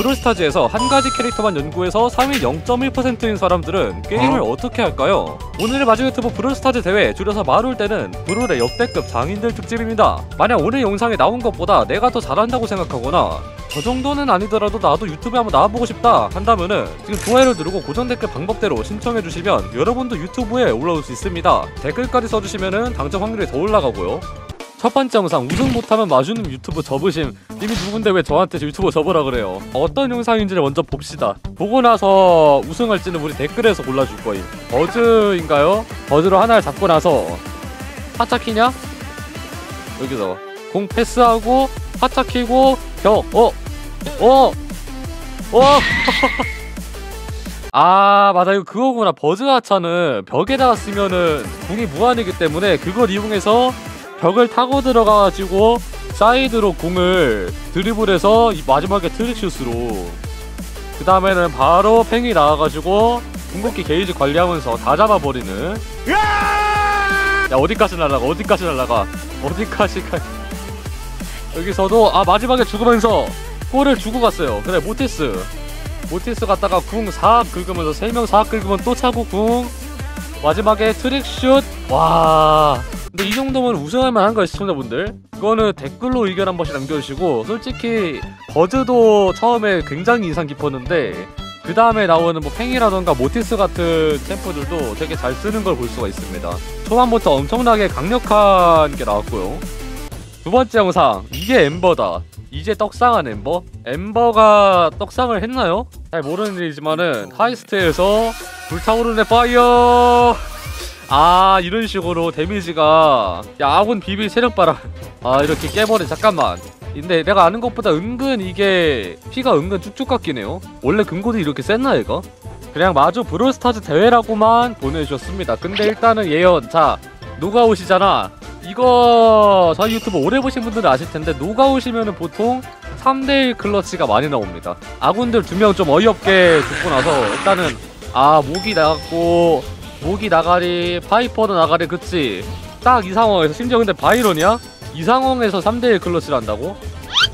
브롤스타즈에서 한 가지 캐릭터만 연구해서 상위 0.1%인 사람들은 게임을 어? 떻게 할까요? 오늘의 마지막 유튜브 브롤스타즈 대회 줄여서 마룰 때는 브롤의 역대급 장인들 특집입니다. 만약 오늘 영상에 나온 것보다 내가 더 잘한다고 생각하거나 저 정도는 아니더라도 나도 유튜브에 한번 나와보고 싶다 한다면은 지금 좋아요를 누르고 고정 댓글 방법대로 신청해주시면 여러분도 유튜브에 올라올 수 있습니다. 댓글까지 써주시면은 당첨 확률이 더 올라가고요. 첫 번째 영상 우승 못하면 마주는 유튜브 접으심 님이 누군데 왜 저한테 유튜브 접으라 그래요 어떤 영상인지를 먼저 봅시다 보고 나서 우승할지는 우리 댓글에서 골라줄 거임 버즈인가요? 버즈로 하나를 잡고 나서 하차 키냐? 여기서 공 패스하고 하차 키고 겨 어! 어! 어! 아 맞아 이거 그거구나 버즈 하차는 벽에다가 쓰면은 공이 무한이기 때문에 그걸 이용해서 벽을 타고 들어가가지고 사이드로 공을 드리블해서 마지막에 trick shot으로. 그 다음에는 바로 팽이 나와가지고 궁극기 게이지 관리하면서 다 잡아버리는. 야 어디까지 날라가 어디까지 날라가 어디까지 가. 여기서도 아 마지막에 죽으면서 골을 주고 갔어요. 그래 모티스. 모티스 갔다가 궁 4 긁으면서 3명 4 긁으면 또 차고 궁. 마지막에 트릭슛. 와 근데 이 정도면 우승할 만한 거예요 시청자분들? 그거는 댓글로 의견 한 번씩 남겨주시고 솔직히 버즈도 처음에 굉장히 인상 깊었는데 그 다음에 나오는 뭐 팽이라던가 모티스 같은 챔프들도 되게 잘 쓰는 걸 볼 수가 있습니다. 초반부터 엄청나게 강력한 게 나왔고요. 두 번째 영상 이게 엠버다. 이제 떡상한 엠버? 엠버가 떡상을 했나요? 잘 모르는 일이지만은 하이스트에서 불타오르는 fire 아 이런 식으로 damage가 야 아군 비빌 체력 봐라 아 이렇게 깨버려 잠깐만. 근데 내가 아는 것보다 은근 이게 피가 은근 쭉쭉 깎이네요. 원래 금고도 이렇게 셌나 얘가? 그냥 마주 브롤스타즈 대회라고만 보내주셨습니다. 근데 일단은 예언. 자 노가웃이잖아. 이거 저희 유튜브 오래 보신 분들은 아실 텐데 노가웃이면은 보통 3대1 clutch가 많이 나옵니다. 아군들 두 명 좀 어이없게 죽고 나서 일단은 아 목이 나갔고 모기 나가리 파이퍼도 나가리 그치 딱 이 상황에서 심지어 근데 바이런이야? 이 상황에서 3대1 클러치를 한다고?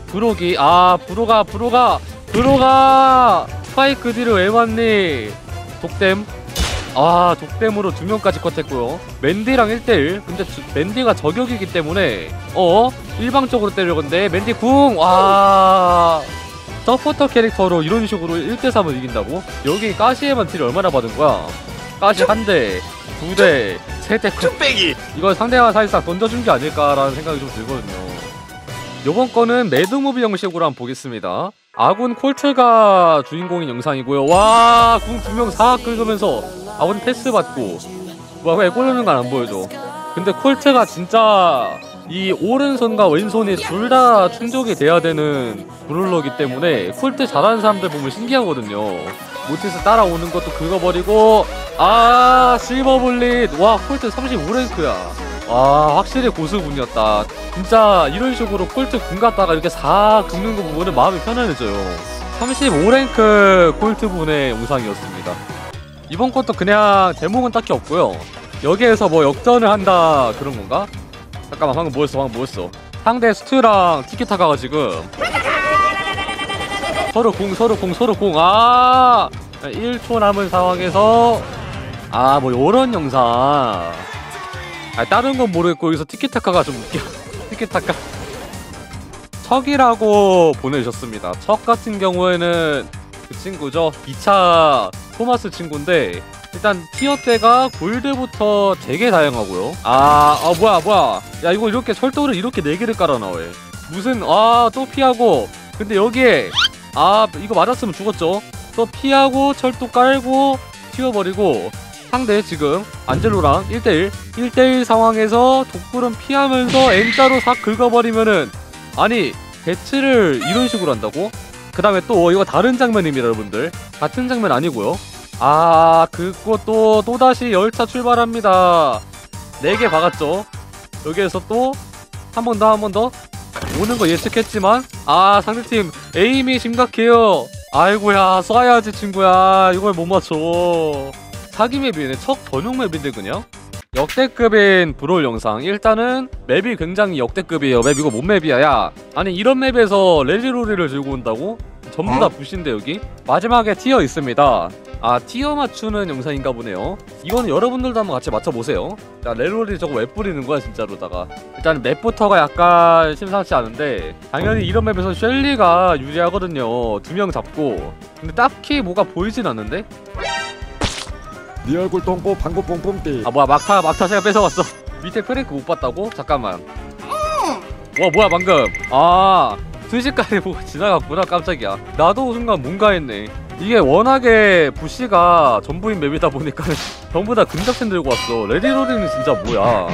브로기 아 브로가 브로가 브로가 스파이크 뒤를 왜 맞니 독댐 아 독댐으로 두 명까지 컷했고요 맨디랑 1대1 근데 주, 맨디가 저격이기 때문에 어? 일방적으로 때려건데 맨디 궁와 서포터 캐릭터로 이런 식으로 1대3을 이긴다고? 여기 가시에만 딜 얼마나 받은 거야? 가시 한 대, 두 대, 세 대. 쭈빼기! 이걸 상대가 사실상 던져준 게 아닐까라는 생각이 좀 들거든요. 요번 거는 mad movie 형식으로 한번 보겠습니다. 아군 콜트가 주인공인 영상이고요. 와, 궁 두 명 사악 긁으면서 아군 패스 받고. 와, 왜 꼬르는 건 안 보여줘. 근데 콜트가 진짜 이 오른손과 왼손이 둘 다 충족이 돼야 되는 브롤러기 때문에 콜트 잘하는 사람들 보면 신기하거든요. 모티스 따라오는 것도 긁어버리고 아 실버블릿. 와 콜트 35랭크야. 와 확실히 고수분이었다. 진짜 이런 식으로 콜트 군 갔다가 이렇게 사 긁는 거 보면 마음이 편안해져요. 35랭크 콜트 분의 영상이었습니다. 이번 것도 그냥 제목은 딱히 없고요. 여기에서 뭐 역전을 한다 그런 건가? 잠깐만 방금 뭐였어? 방금 뭐였어? 상대 스투랑 티키타카가 지금 서로 공 서로 공 서로 공아 1초 남은 상황에서 아 뭐 요런 영상. 아 다른 건 모르겠고 여기서 티키타카가 좀 웃겨. 티키타카. 척이라고 보내주셨습니다. 척 같은 경우에는 그 친구죠. 2차 토마스 친구인데 일단 티어 때가 골드부터 되게 다양하고요. 아, 아 뭐야 뭐야. 야 이거 이렇게 철도를 이렇게 4개를 깔아놔 왜. 무슨 아 또 피하고. 근데 여기에 아 이거 맞았으면 죽었죠. 또 피하고 철도 깔고 튀어버리고 상대 지금 안젤로랑 1대1 1대1 상황에서 독불은 피하면서 N자로 싹 긁어버리면은 아니 배치를 이런 식으로 한다고? 그 다음에 또 이거 다른 장면입니다 여러분들. 같은 장면 아니고요. 아또 또다시 열차 출발합니다. 4개 박았죠. 여기에서 또 한 번 더 한 번 더. 오는 거 예측했지만 아 상대팀 aim이 심각해요. 아이고야 쏴야지 친구야. 이걸 못 맞춰. 사기 맵이네. 척 전용 맵인데 그냥? 역대급인 브롤 영상. 일단은 맵이 굉장히 역대급이에요. 맵 이거 뭔 맵이야? 야 아니 이런 맵에서 레지로리를 들고 온다고? 전부 다 bush인데 여기? 마지막에 tier 있습니다 아 티어 맞추는 영상인가 보네요. 이거는 여러분들도 한번 같이 맞춰보세요. 자 렐롤이 저거 왜 뿌리는 거야 진짜로다가. 일단 맵부터가 약간 심상치 않은데 당연히 이런 맵에서 셸리가 유리하거든요. 두 명 잡고. 근데 딱히 뭐가 보이진 않는데? 네 얼굴 똥꼬 방구 뽕뽕띠. 아 뭐야 막타 막타 제가 뺏어갔어. 밑에 프랭크 못 봤다고? 잠깐만. 와 뭐야 방금. 아 순식간에 보고 지나갔구나 깜짝이야. 나도 순간 뭔가 했네 이게 워낙에 bush가 전부인 맵이다 보니까 전부 다 근접템 들고 왔어. 레디로리는 진짜 뭐야?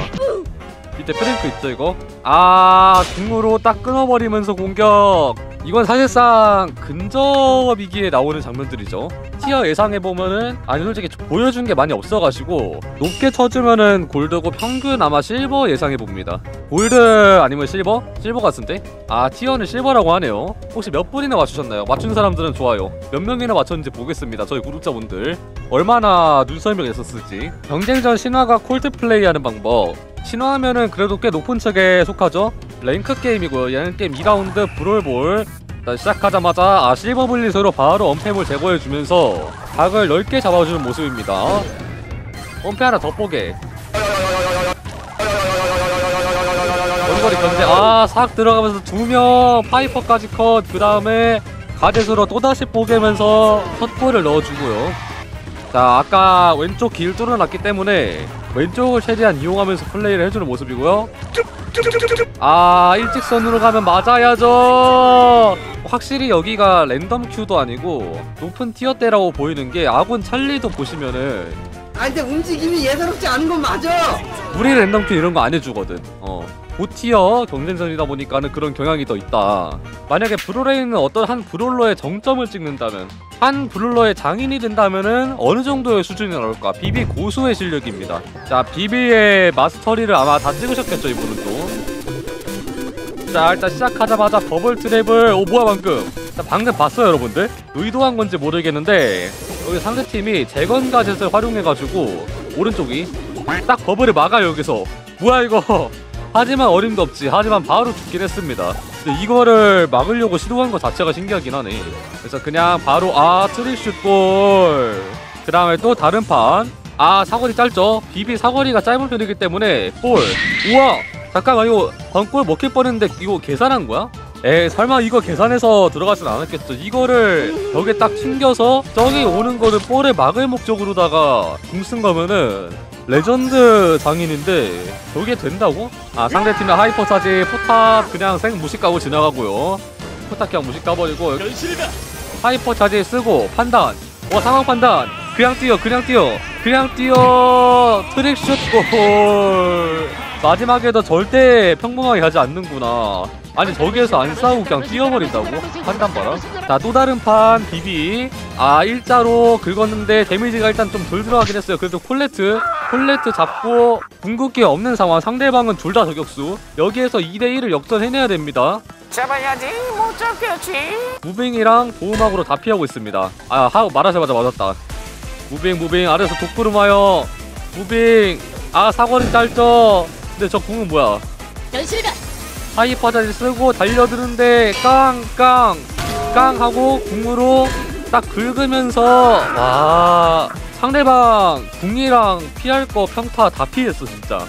밑에 프랭크 있죠 이거? 아 궁으로 딱 끊어버리면서 공격 이건 사실상 근접이기에 나오는 장면들이죠. tier 예상해보면은 아니 솔직히 보여준 게 많이 없어가지고 높게 쳐주면은 골드고 평균 아마 실버 예상해봅니다. 골드 아니면 실버? 실버 같은데? 아 tier는 실버라고 하네요. 혹시 몇 분이나 맞추셨나요? 맞춘 사람들은 좋아요. 몇 명이나 맞췄는지 보겠습니다 저희 구독자분들. 얼마나 눈썰미가 있었을지. 경쟁전 신화가 콜트 플레이 하는 방법. 신화하면은 그래도 꽤 높은 층에 속하죠 랭크 게임이고요. 얘는 게임 2라운드 브롤볼. 시작하자마자 아 silver bullet으로 바로 엄폐물 제거해주면서 각을 넓게 잡아주는 모습입니다. 엄폐 하나 더 뽀게 원거리 견제. 아 삭 들어가면서 두 명 파이퍼까지 컷 그 다음에 가젯으로 또다시 뽀개면서 첫 골을 넣어주고요. 자 아까 왼쪽 길 뚫어놨기 때문에 왼쪽을 최대한 이용하면서 플레이를 해주는 모습이고요 아 일직선으로 가면 맞아야죠. 확실히 여기가 랜덤 큐도 아니고 높은 티어대라고 보이는 게 아군 찰리도 보시면은 아 근데 움직임이 예사롭지 않은 건 맞아. 우리 랜덤 큐 이런 거 안 해주거든. 어 고티어 경쟁전이다 보니까는 그런 경향이 더 있다. 만약에 브롤레이는 어떤 한 브롤러의 정점을 찍는다면 한 브롤러의 장인이 된다면은 어느 정도의 수준이 나올까? 비비 고수의 실력입니다. 자 비비의 마스터리를 아마 다 찍으셨겠죠 이분은 또 자 일단 시작하자마자 버블 트랩을 오 뭐야 방금? 자, 방금 봤어요 여러분들? 의도한 건지 모르겠는데 여기 상대팀이 재건 가젯을 활용해 가지고 오른쪽이 딱 버블을 막아요 여기서. 뭐야 이거 하지만 어림도 없지. 하지만 바로 죽긴 했습니다. 근데 이거를 막으려고 시도한 것 자체가 신기하긴 하네. 그래서 그냥 바로 아 트릭슛 골그 다음에 또 다른 판아 사거리 짧죠? 비비 사거리가 짧은 편이기 때문에 골. 우와! 잠깐만 이거 방골 먹힐 뻔했는데 이거 계산한 거야? 에 설마 이거 계산해서 들어가진 않았겠죠. 이거를 벽에 딱 튕겨서 저기 오는 거는 볼을 막을 목적으로다가 궁 쓴 거면은 레전드 장인인데 저게 된다고? 아 상대팀의 hypercharge 포탑 그냥 생 무식 가고 지나가고요. 포탑 그냥 무식 가버리고 hypercharge 쓰고 판단. 와 상황 판단. 그냥 뛰어 그냥 뛰어 그냥 뛰어. trick shot 골. 마지막에도 절대 평범하게 가지 않는구나 아니 저기에서 안 싸우고 그냥 뛰어버린다고? 판단 봐라. 자 또 다른 판 비비. 아 일자로 긁었는데 데미지가 일단 좀 덜 들어가긴 했어요. 그래도 콜레트 콜레트 잡고 궁극기 없는 상황. 상대방은 둘 다 저격수. 여기에서 2대1을 역전해내야 됩니다. 잡아야지. 못 잡겠지. moving이랑 보호막으로 다 피하고 있습니다. 아 하고 말하자마자 맞았다. moving moving. 아래에서 독구름 와요 moving. 아 사거리 짧죠. 근데 저 궁은 뭐야? 연실가 hypercharge 쓰고 달려드는데 깡깡 깡 하고 궁으로 딱 긁으면서 와 상대방 궁이랑 피할 거 평타 다 피했어 진짜